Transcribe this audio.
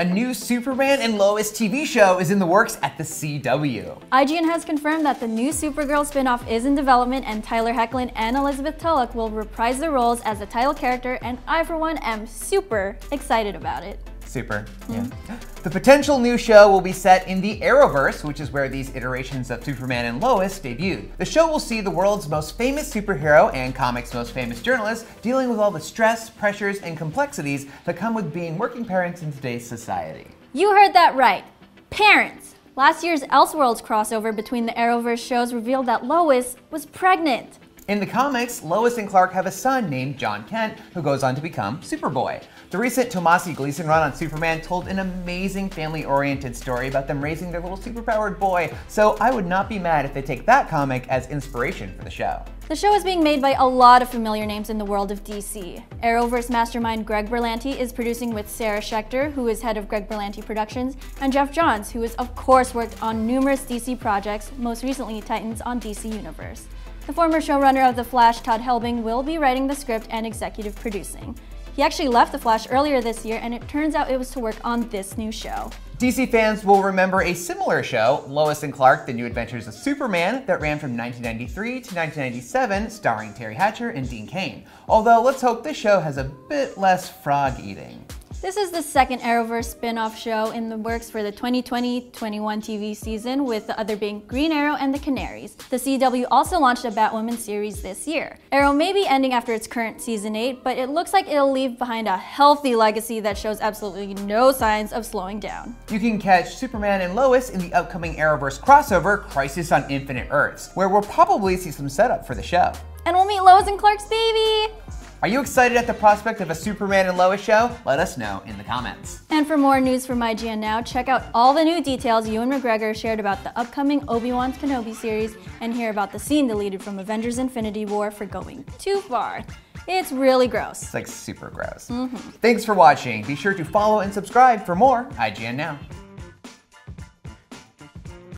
A new Superman and Lois TV show is in the works at the CW. IGN has confirmed that the new Supergirl spin-off is in development and Tyler Hoechlin and Elizabeth Tulloch will reprise their roles as the title character and I for one am super excited about it. Super. Hmm. Yeah. The potential new show will be set in the Arrowverse, which is where these iterations of Superman and Lois debuted. The show will see the world's most famous superhero and comics' most famous journalist dealing with all the stress, pressures, and complexities that come with being working parents in today's society. You heard that right. Parents. Last year's Elseworlds crossover between the Arrowverse shows revealed that Lois was pregnant. In the comics, Lois and Clark have a son named Jon Kent, who goes on to become Superboy. The recent Tomasi Gleason run on Superman told an amazing family-oriented story about them raising their little superpowered boy, so I would not be mad if they take that comic as inspiration for the show. The show is being made by a lot of familiar names in the world of DC. Arrowverse mastermind Greg Berlanti is producing with Sarah Schechter, who is head of Greg Berlanti Productions, and Geoff Johns, who has of course worked on numerous DC projects, most recently Titans on DC Universe. The former showrunner of The Flash, Todd Helbing, will be writing the script and executive producing. He actually left The Flash earlier this year, and it turns out it was to work on this new show. DC fans will remember a similar show, Lois and Clark, The New Adventures of Superman, that ran from 1993 to 1997, starring Teri Hatcher and Dean Cain. Although, let's hope this show has a bit less frog eating. This is the second Arrowverse spin-off show in the works for the 2020-21 TV season, with the other being Green Arrow and the Canaries. The CW also launched a Batwoman series this year. Arrow may be ending after its current season 8, but it looks like it'll leave behind a healthy legacy that shows absolutely no signs of slowing down. You can catch Superman and Lois in the upcoming Arrowverse crossover, Crisis on Infinite Earths, where we'll probably see some setup for the show. And we'll meet Lois and Clark's baby! Are you excited at the prospect of a Superman and Lois show? Let us know in the comments. And for more news from IGN Now, check out all the new details Ewan McGregor shared about the upcoming Obi-Wan Kenobi series and hear about the scene deleted from Avengers Infinity War for going too far. It's really gross. It's like super gross. Mm -hmm. Thanks for watching. Be sure to follow and subscribe for more IGN Now.